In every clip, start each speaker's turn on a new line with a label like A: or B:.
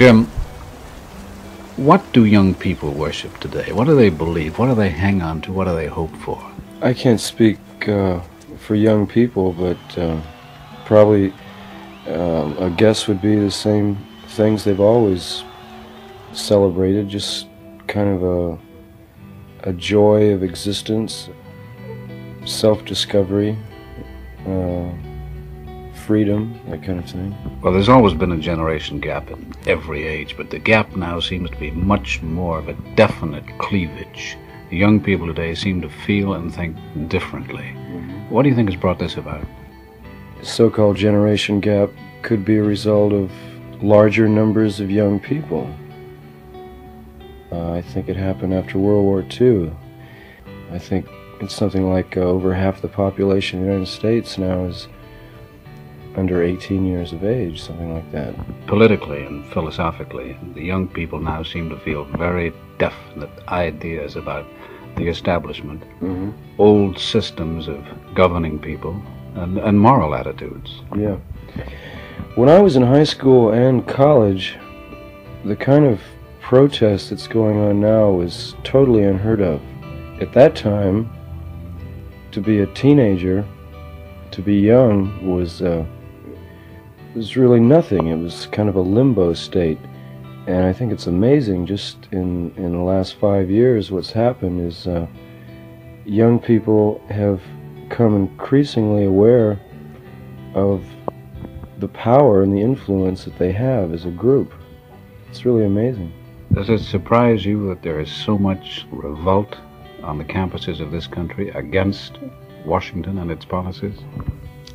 A: Jim, what do young people worship today? What do they believe? What do they hang on to? What do they hope for?
B: I can't speak uh, for young people, but uh, probably um, a guess would be the same things they've always celebrated, just kind of a, a joy of existence, self-discovery, uh, freedom, that kind of thing.
A: Well, there's always been a generation gap in every age, but the gap now seems to be much more of a definite cleavage. The young people today seem to feel and think differently. What do you think has brought this about?
B: The so-called generation gap could be a result of larger numbers of young people. Uh, I think it happened after World War II. I think it's something like uh, over half the population of the United States now is under 18 years of age, something like that.
A: Politically and philosophically, the young people now seem to feel very definite ideas about the establishment,
B: Mm-hmm.
A: old systems of governing people, and, and moral attitudes.
B: Yeah. When I was in high school and college, the kind of protest that's going on now was totally unheard of. At that time, to be a teenager, to be young was uh, was really nothing. It was kind of a limbo state, and I think it's amazing. Just in in the last five years, what's happened is uh, young people have come increasingly aware of the power and the influence that they have as a group. It's really amazing.
A: Does it surprise you that there is so much revolt on the campuses of this country against Washington and its policies?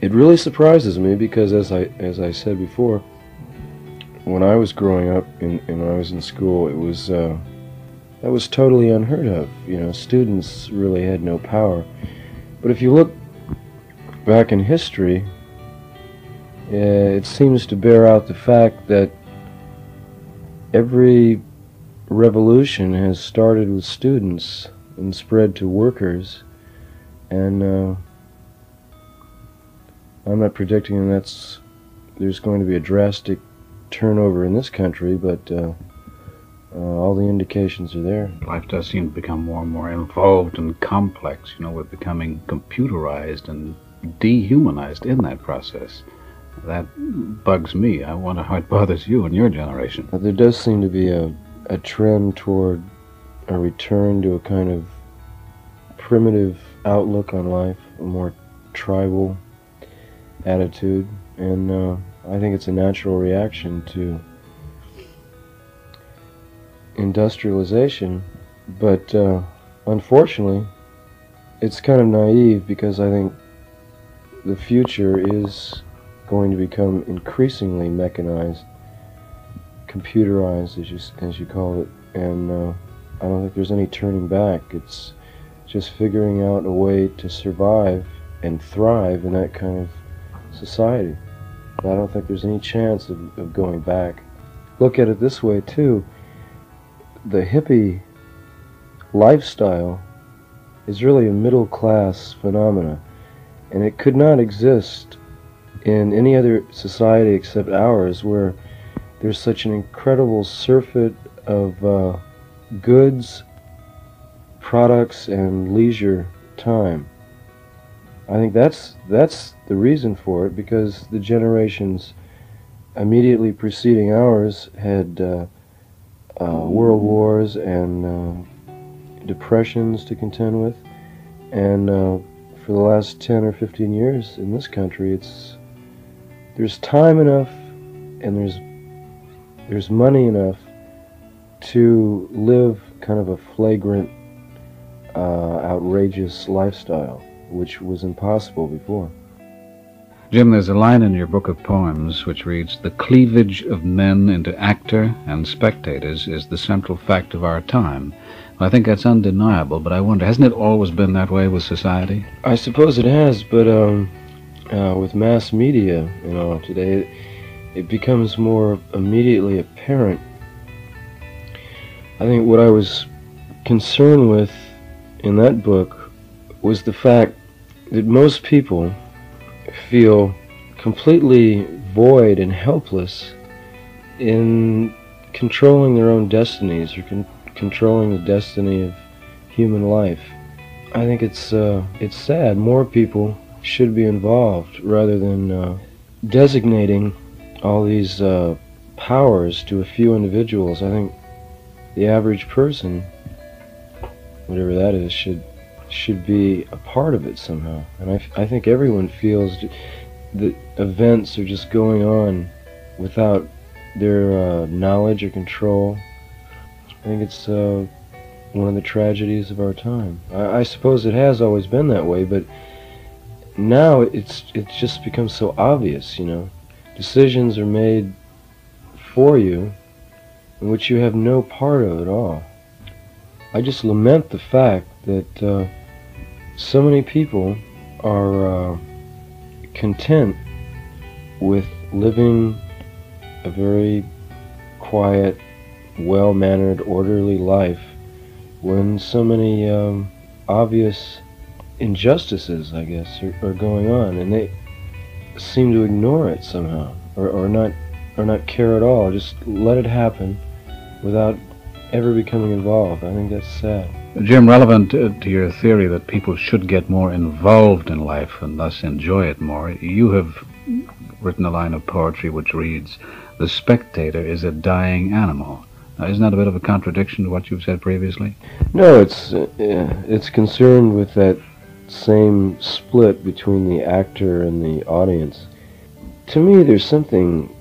B: It really surprises me because, as I as I said before, when I was growing up and, when I was in school, it was uh, that was totally unheard of. You know, students really had no power. But if you look back in history, uh, it seems to bear out the fact that every revolution has started with students and spread to workers, and uh, I'm not predicting that's there's going to be a drastic turnover in this country, but uh, uh, all the indications are there.
A: Life does seem to become more and more involved and complex. You know, we're becoming computerized and dehumanized in that process. That bugs me. I wonder how it bothers you and your generation.
B: But there does seem to be a, a trend toward a return to a kind of primitive outlook on life, a more tribal attitude, and uh, I think it's a natural reaction to industrialization. But uh, unfortunately, it's kind of naive because I think the future is going to become increasingly mechanized, computerized, as you as you call it, and uh, I don't think there's any turning back. It's just figuring out a way to survive and thrive in that kind of society. I don't think there's any chance of, of going back. Look at it this way too. The hippie lifestyle is really a middle class phenomena, and it could not exist in any other society except ours, where there's such an incredible surfeit of uh, goods, products, and leisure time. I think that's that's the reason for it because the generations immediately preceding ours had uh, uh, world wars and uh, depressions to contend with, and uh, for the last ten or fifteen years in this country, it's there's time enough and there's there's money enough to live kind of a flagrant, uh, outrageous lifestyle, which was impossible before.
A: Jim, there's a line in your book of poems which reads The cleavage of men into actor and spectators is the central fact of our time. I think that's undeniable, but I wonder, hasn't it always been that way with society?
B: I suppose it has, but um, uh, with mass media, you know, today, it, it becomes more immediately apparent. I think what I was concerned with in that book was the fact that most people feel completely void and helpless in controlling their own destinies or con- controlling the destiny of human life. I think it's uh, it's sad. More people should be involved rather than uh, designating all these uh, powers to a few individuals. I think the average person, whatever that is, should should be a part of it somehow. And I, think everyone feels that events are just going on without their uh, knowledge or control. I think it's uh, one of the tragedies of our time. I, I suppose it has always been that way, but now it's it's just become so obvious. You know, decisions are made for you in which you have no part of at all. I just lament the fact that uh, so many people are uh, content with living a very quiet, well-mannered, orderly life when so many um, obvious injustices, I guess, are, are, going on, and they seem to ignore it somehow, or, or not, or not care at all. Just let it happen without ever becoming involved. I think that's sad.
A: Jim, relevant to, to, your theory that people should get more involved in life and thus enjoy it more, you have written a line of poetry which reads, The spectator is a dying animal. Now, isn't that a bit of a contradiction to what you've said previously?
B: No, it's uh, it's concerned with that same split between the actor and the audience. To me, there's something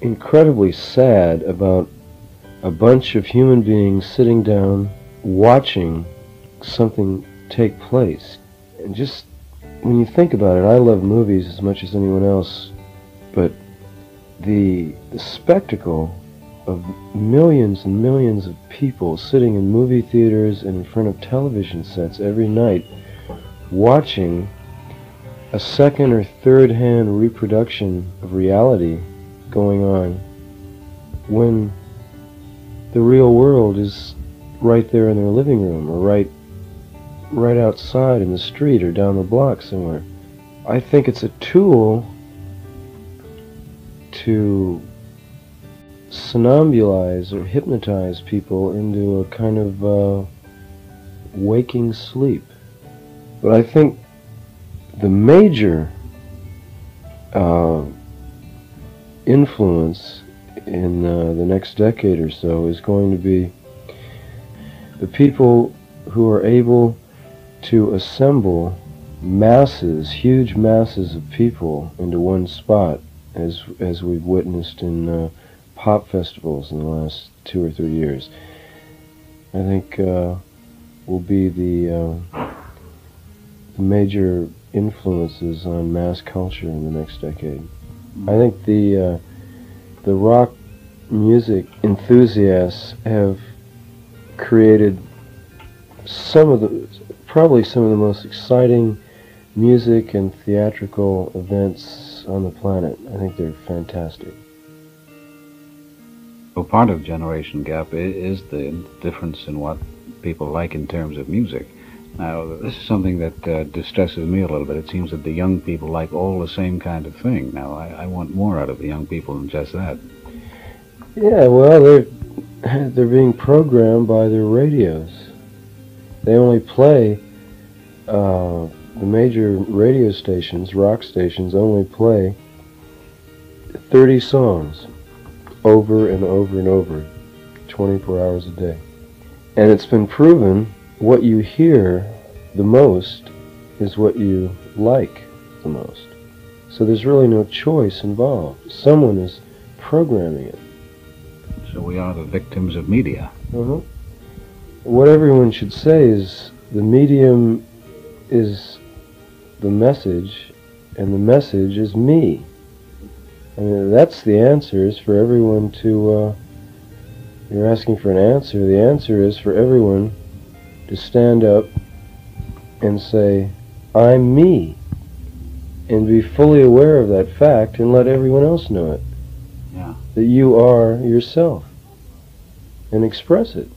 B: incredibly sad about a bunch of human beings sitting down watching something take place. And just when you think about it, I love movies as much as anyone else, but the, the spectacle of millions and millions of people sitting in movie theaters and in front of television sets every night watching a second or third hand reproduction of reality going on when the real world is right there in their living room or right right outside in the street or down the block somewhere. I think it's a tool to somnambulize or hypnotize people into a kind of uh, waking sleep. But I think the major uh, influence in uh, the next decade or so is going to be the people who are able to assemble masses, huge masses of people into one spot, as as we've witnessed in uh, pop festivals in the last two or three years. I think uh, will be the, uh, the major influences on mass culture in the next decade. I think the uh, the rock music enthusiasts have created some of the probably some of the most exciting music and theatrical events on the planet. I think they're fantastic.
A: Well, part of Generation Gap is the difference in what people like in terms of music. Now, this is something that uh, distresses me a little bit. It seems that the young people like all the same kind of thing. Now, I, I want more out of the young people than just that.
B: Yeah, well, they're they're being programmed by their radios. They only play uh, the major radio stations, rock stations, only play 30 songs over and over and over, 24 hours a day. And it's been proven what you hear the most is what you like the most. So there's really no choice involved. Someone is programming it.
A: So we are the victims of media.
B: Uh-huh. What everyone should say is the medium is the message, and the message is me. Mean, that's the answer is for everyone to, uh, you're asking for an answer. The answer is for everyone to stand up and say, I'm me. And be fully aware of that fact and let everyone else know it. That you are yourself. And express it.